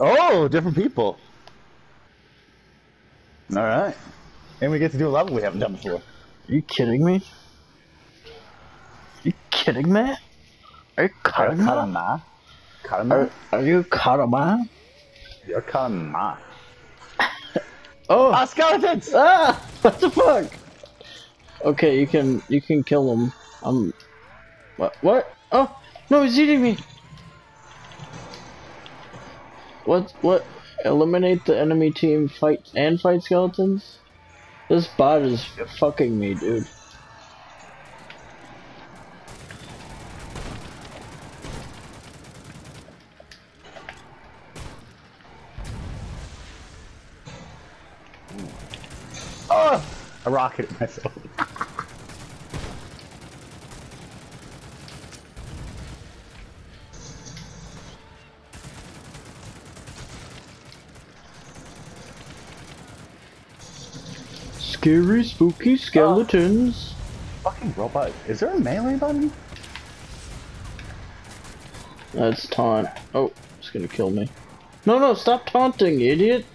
Oh, different people. All right. And we get to do a level we haven't done before. Are you kidding me? Are you kidding me? Are you kidding me? Karama. Karama. Are, are you me? You're Karama. Oh! Ah, skeletons! Ah! What the fuck? Okay, you can you can kill him. Um. What? What? Oh no, he's eating me. What? What? Eliminate the enemy team, fight and fight skeletons. This bot is fucking me, dude. Ah! Oh! I rocketed myself. Scary, spooky skeletons. Oh. Fucking robot. Is there a melee button? That's taunt. Oh, it's gonna kill me. No, no, stop taunting, idiot.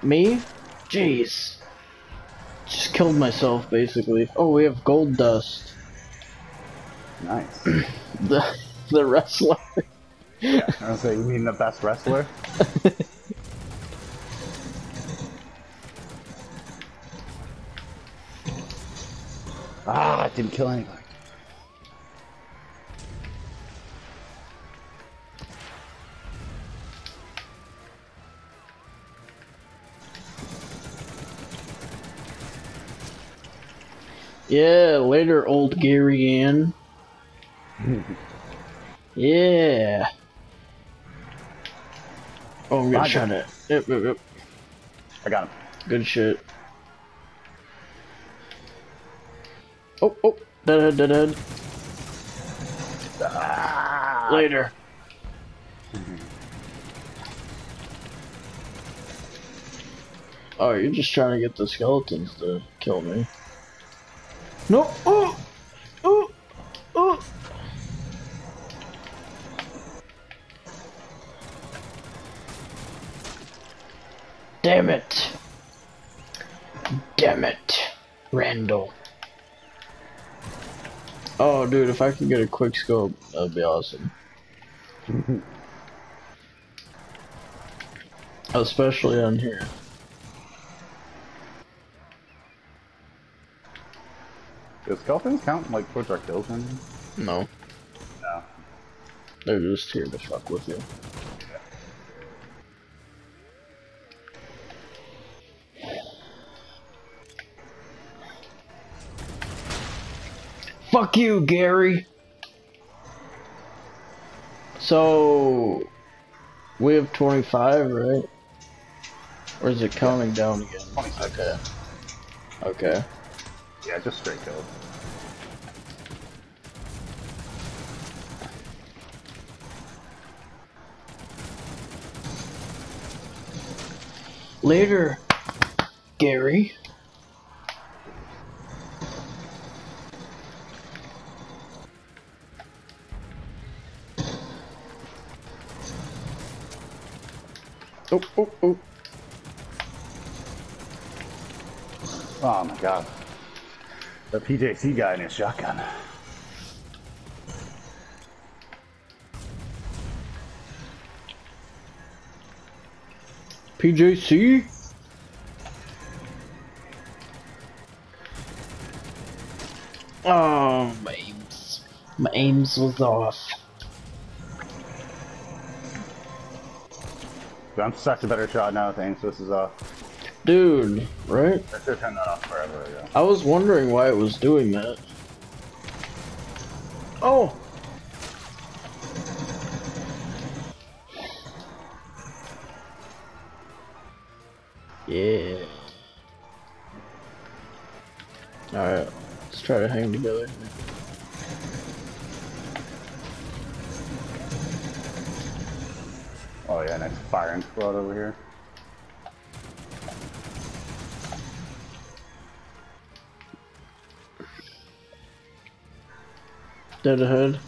Me? Jeez. Just killed myself, basically. Oh, we have gold dust. Nice. The the wrestler. I was say, you mean the best wrestler? ah, it didn't kill anybody. Yeah, later, old Gary Ann. yeah. Oh, I'm gonna try to. Yep, yep, yep. I got him. Good shit. Oh, oh, dead, dead, dead. Ah, Later. Oh, you're just trying to get the skeletons to kill me. No! Oh! Oh! Oh! Damn it! Damn it! Randall. Oh, dude, if I can get a quick scope, that'd be awesome. Especially on here. Does skeletons count like towards our kills? No, No. they're just here to fuck with you. Fuck you, Gary. So, we have 25, right? Or is it counting down again? 26. Okay. Okay. Yeah, just straight kills. Later, Gary. Oh, oh, oh. Oh my god. The PJC guy in his shotgun. PJC? Oh, my aims. My aims was off. I'm such a better shot now, thanks. This is uh Dude, right? I should have turned that off forever ago. I was wondering why it was doing that. Oh! Yeah. Alright, let's try to hang together. Oh yeah, nice firing squad over here. Down the hood.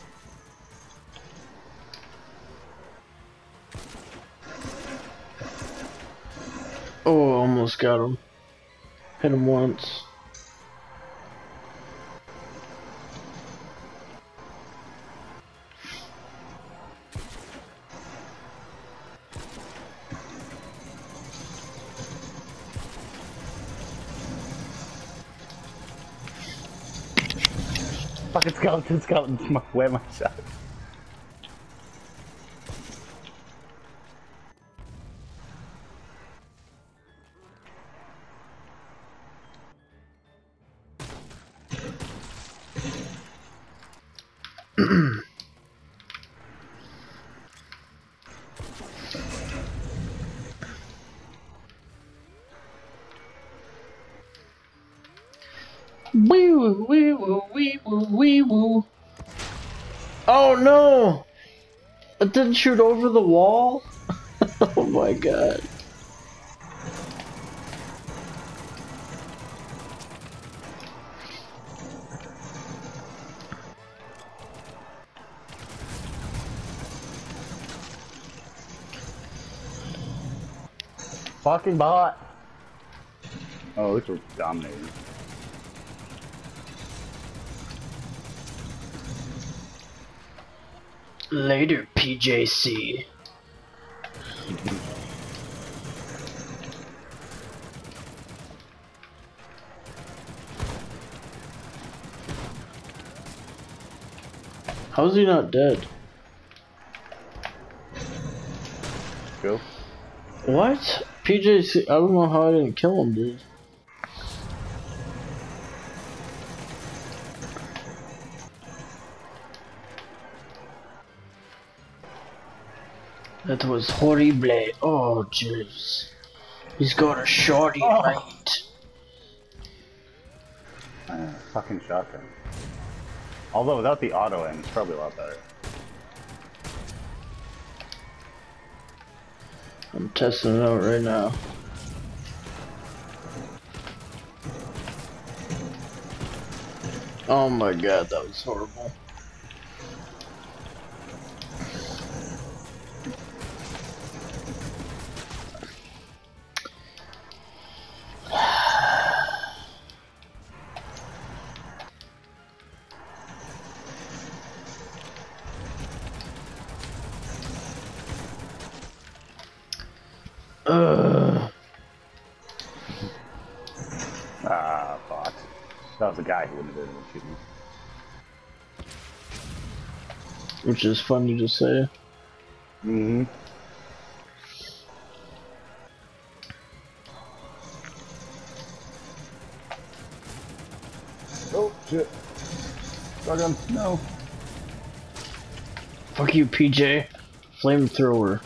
Oh, almost got him. Hit him once. Fucking skeleton, skeleton. Where my shot? Wee woo, wee woo. Oh no! It didn't shoot over the wall? oh my god. Fucking bot. Oh, this was dominating. Later, PJC. How's he not dead? Go. What? PJC, I don't know how I didn't kill him, dude. That was horrible. Oh, jeez. He's got a shorty Oh. right. Uh, fucking shotgun. Although without the auto aim, it's probably a lot better. I'm testing it out right now. Oh my god, that was horrible. Ugh. Ah, bot. That was a guy who wouldn't have been able to shoot me. Which is funny to say. Mm-hmm. Oh, shit. Shotgun, no. Fuck you, PJ. Flamethrower.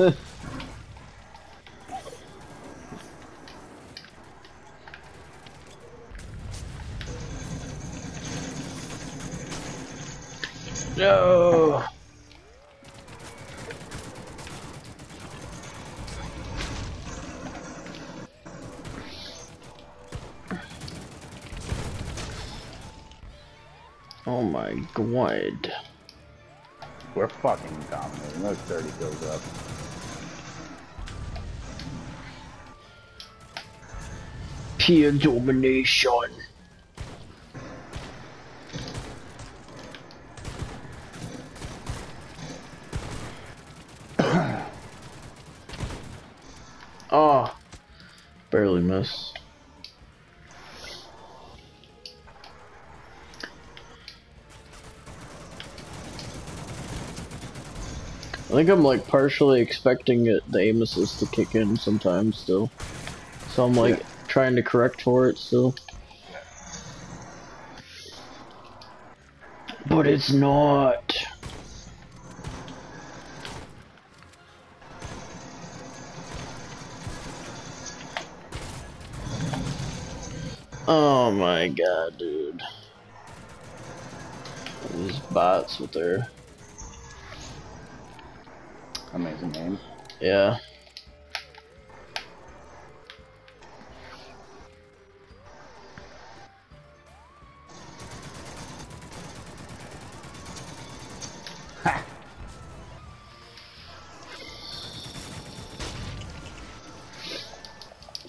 No. Oh my god. We're fucking dominating. Those 30 goes up. Pure domination. oh, barely miss. I think I'm like partially expecting it, the assist to kick in sometimes still. So I'm like. Trying to correct for it still. But it's not. Oh my god, dude. These bots with their Amazing name. yeah.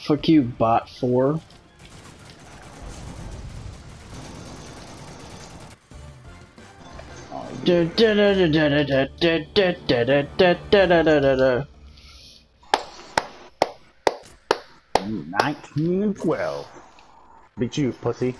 Fuck you, bot 4. Nineteen and twelve. Beat you, pussy.